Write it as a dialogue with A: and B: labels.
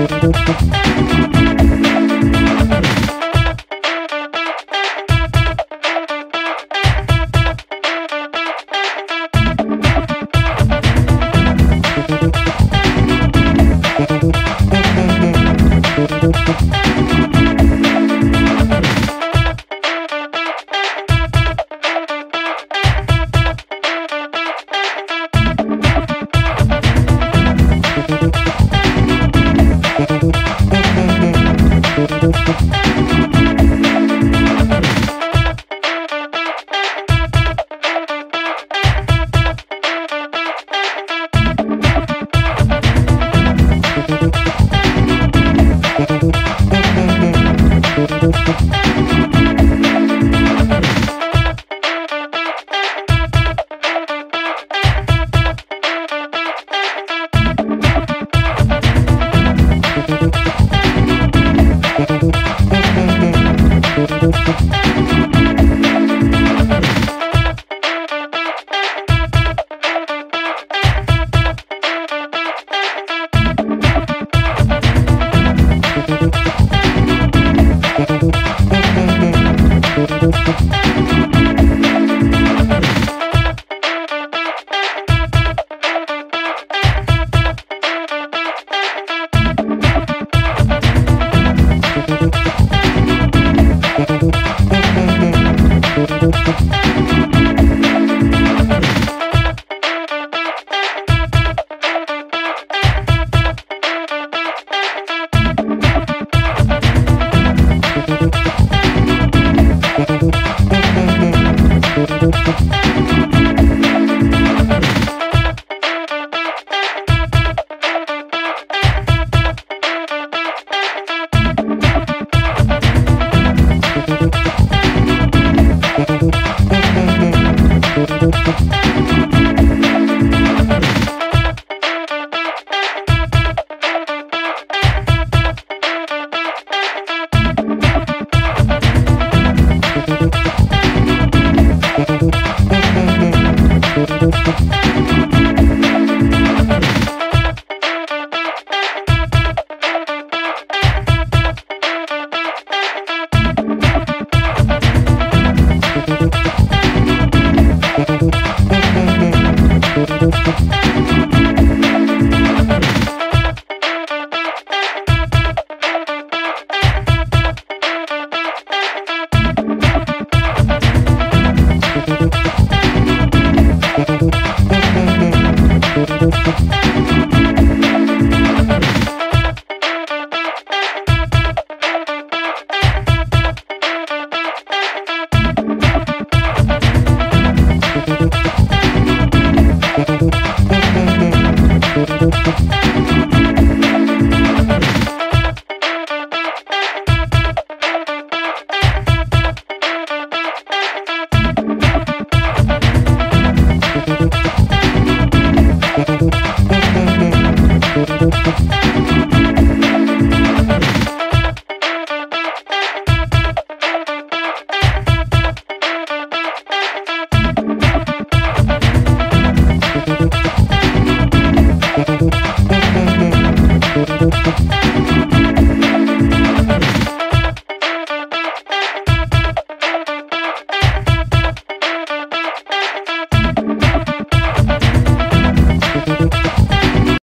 A: Música Música Música